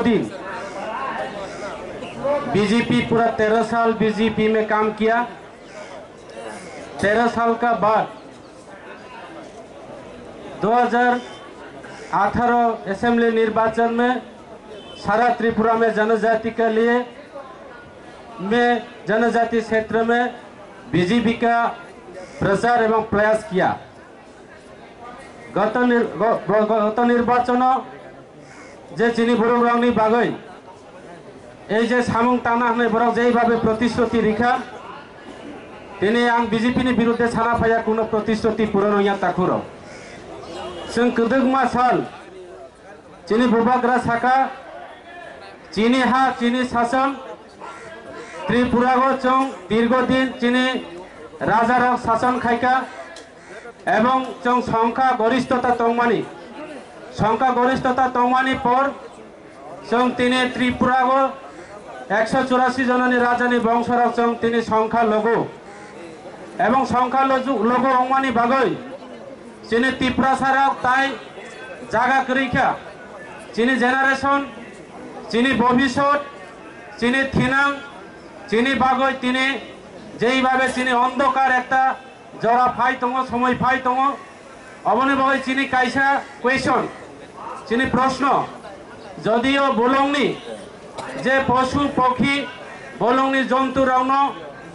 Modi BJP पूरा तेरह साल बीजेपी में काम किया। तेरह साल का बाद 2018 असेंबली निर्वाचन में सारा त्रिपुरा में जनजाति के लिए में जनजाति क्षेत्र में बीजेपी का प्रचार एवं प्रयास किया। गत निर्वाचन যে চিনি বরং রংনি বাগই, এই যে সামুং টানা হনে বরং যেইভাবে প্রতিশ্রুতি রেখা, তিনি আং বিজেপিনি বিরুদ্ধে সানা ফাইয়া কোনো প্রতিশ্রুতি পূরণ হইয়া তাকুর जों गोदोमा साल चिनि भुबाग्रा साखा चिनि हा चिनि शासन त्रिपुरागो जों दीर्घदिन चिनि राजार शासन खायका এবং চং সংখ্যা গরিষ্ঠতা তংমানি সংখ্যা গরিষ্ঠতা তংমানি পর চং তিনি ত্রিপুরাগ, একশো চুরাশি জননী রাজানি বংশরাজ চং তিনি সংখ্যা লঘু এবং সংখ্যা লঘু লঘু অংমানি বাগৈ চিনি ত্রিপুরা সারাও তাই জাগা করিখা চিনি জেনারেশন চিনি ভবিষ্যৎ চিনি থিনাং চিনি বাগৈ তিনি যেইভাবে চিনি অন্ধকার একটা জরা ফাই তঙ সময় ফাই তঙ অবনি বাগৈ চিনি কাইসা কুয়েশন। চিনি প্রশ্ন, যদিও বলংনি, যে পশু, পক্ষী, বলংনি জন্তু রং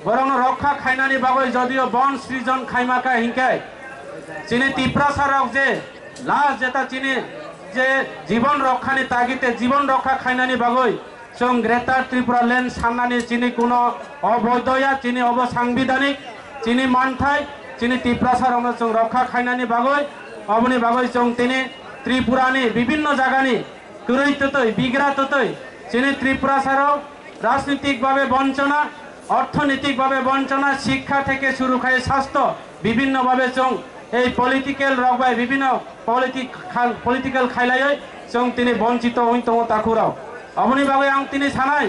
বরং রক্ষা খাইনানি বাগৈ যদিও বন সৃজন খাইমাকা হিংকায় চিনি তিপ্রা সারক যে, লাশ যেটা চিনি যে জীবন রক্ষানি তাগিতে জীবন রক্ষা খাইনানি বাগৈ চং গ্রেটার ত্রিপুরা লেন সামনানি চিনি কোনো অবৈধয়া, চিনি অবসাংবিধানিক, চিনি মানঠাই চিনি তিপ্রা সারক চং রক্ষা খাইনানি বাগৈ অবনি বাগৈ চং তিনি ত্রিপুরানি, বিভিন্ন জায়গানি কুরৈততই বিগ্রাততই চিনি ত্রিপুরা সারক রাজনৈতিকভাবে বঞ্চনা, অর্থনৈতিকভাবে বঞ্চনা, শিক্ষা থেকে শুরু করে স্বাস্থ্য, বিভিন্নভাবে চং এই পলিটিক্যাল রকবায় বিভিন্ন পলিটিক খাল পলিটিক্যাল খাইলাই চং তিনি বঞ্চিত হইতম তাকুরাও। অবনিভাবে আং তিনি সানাই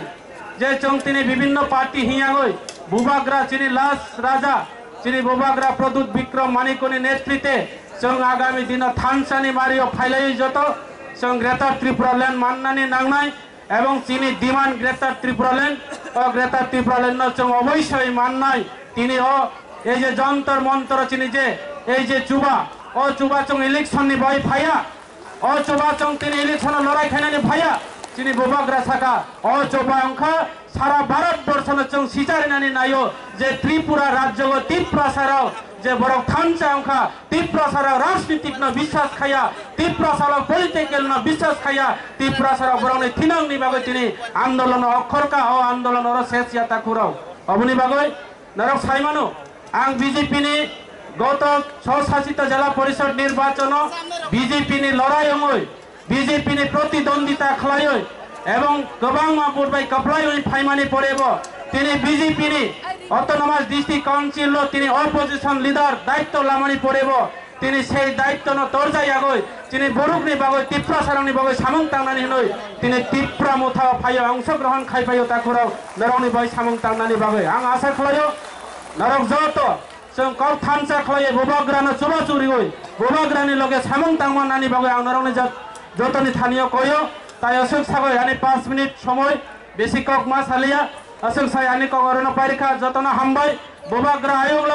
যে চং তিনি বিভিন্ন পার্টি হিয়াগই বুবাগ্রা চিনি লাস রাজা চিনি বুবাগ্রা প্রদূত বিক্রম মানিকনি নেতৃত্বে চং আগামী দিন থানসানি মারিও ফাইলাই যত, চং গ্রেটার ত্রিপুরা ল্যান্ড মান্নানি নাংনাই, এবং চিনি ডিমান্ড গ্রেটার ত্রিপুরা ল্যান্ড ও গ্রেটার ত্রিপুরা ল্যান্ড চং অবশ্যই মান্নাই, তিনি ও, এই যে যন্তর মন্ত্র চিনি যে, এই যে চুবা, ও চুবা চং ইলেকশন নি বই ফাইয়া, ও চুবা চং তিনি ইলেকশন লড়াই খাইনানি ফাইয়া, চিনি বুবাগ্রা শাখা, ও চোবা অংখা সারা ভারতবর্ষ চং সিচারিনানি নাইও, যে ত্রিপুরা রাজ্য ত্রিপুরা সারাও যে বড় থানচা অংখা ত্রিপুরা সারা রাজনীতিক ন বিশ্বাস খাইয়া ত্রিপুরা সারা পলিটিক্যাল ন বিশ্বাস খাইয়া ত্রিপুরা সারা বরং থিনং নি বাগৈ তিনি আন্দোলন অক্ষরকা ও আন্দোলন শেষ ইয়াতা কুরাও। অবনি বাগৈ নরক সাইমানো, আং বিজেপিনি গত স্বশাসিত জেলা পরিষদ নির্বাচন বিজেপিনি লড়াই অময় বিজেপিনি প্রতিদ্বন্দ্বিতা খালায় এবং গোবাং মাপুর বাই কপলাই ফাইমানি পড়েব, তিনি বিজেপিনি অটোনমাস ডিস্ট্রিক্ট কাউন্সিলর তিনি অপোজিশন লিডার দায়িত্ব লামানি পড়েব। তিনি সেই দায়িত্ব ন তরজাই আগৈ তিনি বরুকনি বাগৈ তীব্রা সারণি বাগৈ সামং টাংনানি হনৈ তিনি তীব্রা মুথা ফাইও অংশগ্রহণ খাই ফাইও তাকুরাও নরংনি বাই সামং টাংনানি বাগৈ আং আশা খলাইও, নরক জত जों गाव थामसा खलायो बुबाग्रानो चुबा चुरि गय बुबाग्रानि लगे सामं तांमा नानि আং आं জত জতনি থানিও कयो তাই असुख सागय আনি 5 মিনিট সময়, বেশি কক मा আলিয়া असल सयानी को गरुना परीक्षा जतना हम भाई बुबा ग्रह आयोग